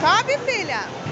Sobe, filha.